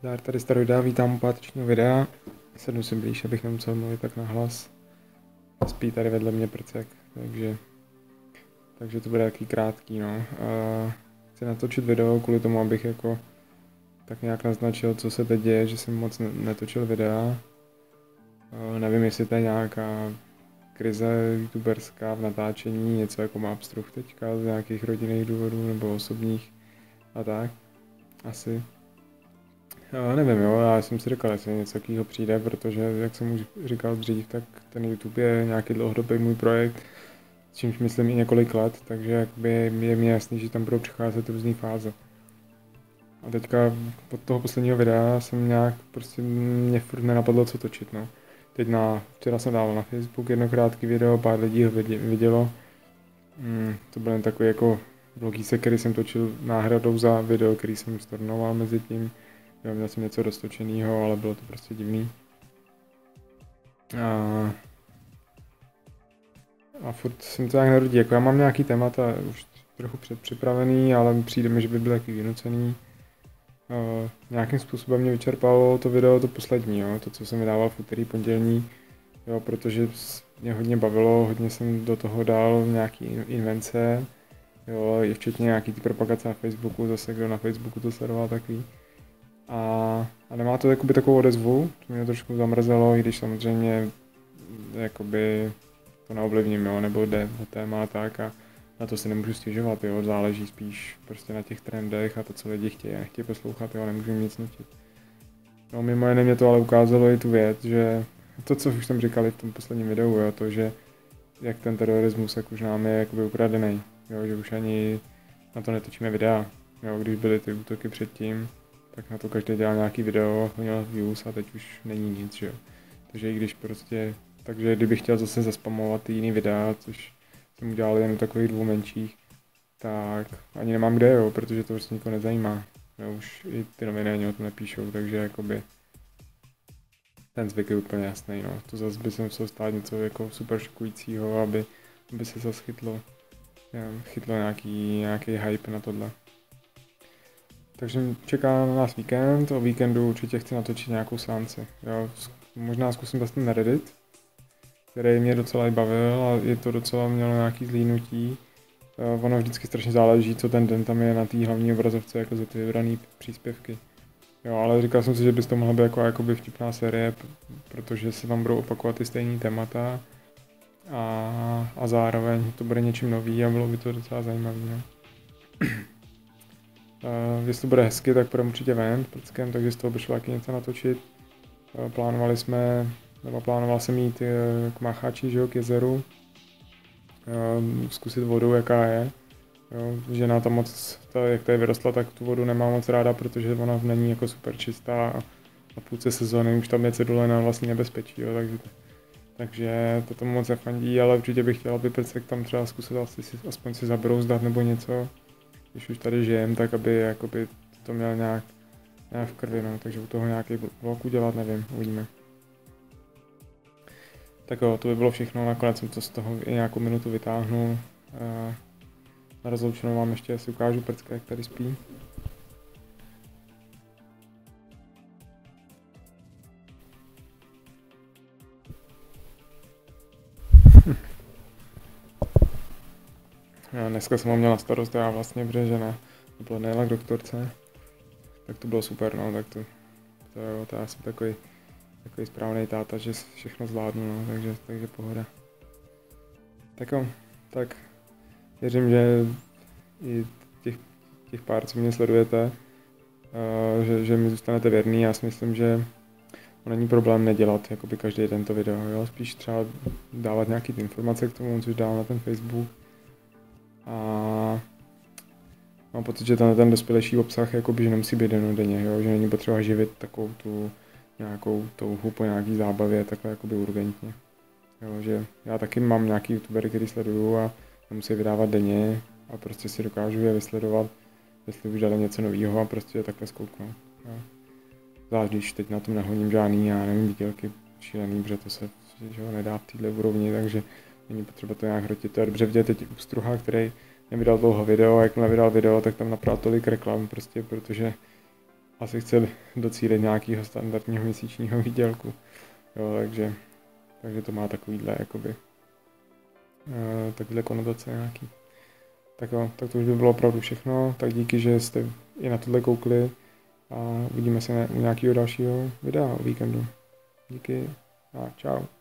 Zdar tady Staroida, vítám u pátečního videa. Sednu si blíž, abych nemusel mluvit tak nahlas. Spí tady vedle mě prcek, takže, takže to bude takový krátký, no. A chci natočit video kvůli tomu, abych jako tak nějak naznačil, co se teď děje, že jsem moc netočil videa. A nevím, jestli to je nějaká krize youtuberská v natáčení, něco jako má abstruh teďka z nějakých rodinných důvodů nebo osobních a tak. Asi. Já nevím, jo, já jsem si říkal, jestli něco takového přijde, protože, jak jsem už říkal dřív, tak ten YouTube je nějaký dlouhodobý můj projekt, s čímž myslím i několik let, takže jakoby je mi jasný, že tam budou přicházet různé fáze. A teďka od toho posledního videa jsem nějak, prostě mě furt nenapadlo, co točit, no. Teď na, včera jsem dával na Facebook jedno krátký video, pár lidí ho vidělo. Mm, to byl takový jako blogíse, který jsem točil náhradou za video, který jsem stornoval mezi tím. Jo, měl jsem něco roztočeného, ale bylo to prostě divný. A, a furt jsem to nějak nerodí. Jako já mám nějaký témata už trochu předpřipravený, ale přijde mi, že by byl taky vynucený. Uh, nějakým způsobem mě vyčerpalo to video, to poslední, jo, to, co jsem vydával v úterý pondělní, jo, protože mě hodně bavilo, hodně jsem do toho dal nějaký invence, jo, i včetně nějaký ty propagace na Facebooku, zase kdo na Facebooku to sledoval, takový. A, a nemá to jakoby takovou odezvu, to mě trošku zamrzelo, i když samozřejmě jakoby to neovlivním, jo, nebo jde o téma tak a na to si nemůžu stěžovat, jo, záleží spíš prostě na těch trendech a to, co lidi chtějí a nechtějí poslouchat, jo, nemůžu nic nutit. No mimo jiné mě to ale ukázalo i tu věc, že to, co už jsem říkali v tom posledním videu, jo, to, že jak ten terorismus, jak už nám je jakoby ukradený, jo, že už ani na to netočíme videa, jo, když byly ty útoky předtím, tak na to každý dělal nějaký video, měl views a teď už není nic, že jo. Takže i když prostě, takže kdybych chtěl zase zaspamovat ty jiný videa, což jsem udělal jen takových dvou menších, tak ani nemám kde, jo, protože to prostě nikoho nezajímá. Jo, už i ty noviny ani o tom nepíšou, takže jakoby ten zvyk je úplně jasný, no. To zase by se muselo stát něco jako super šokujícího, aby, aby se zase chytlo, chytlo nějaký, nějaký hype na tohle. Takže čeká na nás víkend, o víkendu určitě chci natočit nějakou seanci. Jo, možná zkusím zase ten Reddit, který mě docela i bavil a je to docela mělo nějaký zlínutí. Uh, ono vždycky strašně záleží, co ten den tam je na té hlavní obrazovce, jako za ty vybrané příspěvky. Jo, ale říkal jsem si, že bys to mohla být jako jakoby vtipná série, protože se vám budou opakovat ty stejné témata a, a zároveň to bude něčím nový a bylo by to docela zajímavé. No. Uh, jestli bude hezky, tak půjdeme určitě ven prckem, takže z toho by šlo taky něco natočit. Uh, plánovali jsme, nebo plánoval jsem jít uh, k Macháči, že jo, k jezeru, uh, zkusit vodu, jaká je. Jo, žena tam moc, ta, jak tady vyrostla, tak tu vodu nemá moc ráda, protože ona není jako super čistá a na půlce sezóny už tam je cedule na vlastní nebezpečí, jo, takže, takže to tomu moc nefandí, ale určitě bych chtěl, aby Prcek tam třeba zkusil asi si, aspoň si zabrouzdat nebo něco když už tady žijem, tak aby jakoby to měl nějak, nějak v krvi, no, takže u toho nějaký vlog udělat, nevím, uvidíme. Tak jo, to by bylo všechno, nakonec jsem to z toho i nějakou minutu vytáhnu. Na rozloučenou vám ještě asi ukážu prcka, jak tady spí. Já dneska jsem ho měl na starost, já vlastně, protože žena byla nejela k doktorce, tak to bylo super, no, tak to, to, jo, to já jsem takový, takový správný táta, že všechno zvládnu, no, takže, takže pohoda. Tak jo, tak věřím, že i těch, těch pár, co mě sledujete, uh, že, že mi zůstanete věrný, já si myslím, že není problém nedělat jakoby každý den to video, jo? spíš třeba dávat nějaké informace k tomu, což dál na ten Facebook, a mám pocit, že ten, ten dospělejší obsah jakoby, že nemusí být denně, jo? že není potřeba živit takovou tu nějakou touhu po nějaký zábavě takhle jakoby urgentně. Jo, že já taky mám nějaký youtubery, který sleduju a nemusí vydávat denně a prostě si dokážu je vysledovat, jestli už dali něco nového a prostě je takhle zkouknout. Zvlášť když teď na tom nehoním žádný, já nevím, výdělky šílený, protože to se že ho, nedá v této úrovni, takže není potřeba to nějak hrotit. To je dobře vidět teď u Struha, který nevydal dlouho video a jak vydal video, tak tam napravil tolik reklam prostě, protože asi chce docílit nějakého standardního měsíčního výdělku. Jo, takže, takže to má takovýhle, jakoby, uh, takovýhle konotace nějaký. Tak jo, tak to už by bylo opravdu všechno. Tak díky, že jste i na tohle koukli a vidíme se u nějakého dalšího videa o víkendu. Díky a čau.